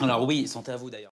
Alors oui, santé à vous d'ailleurs.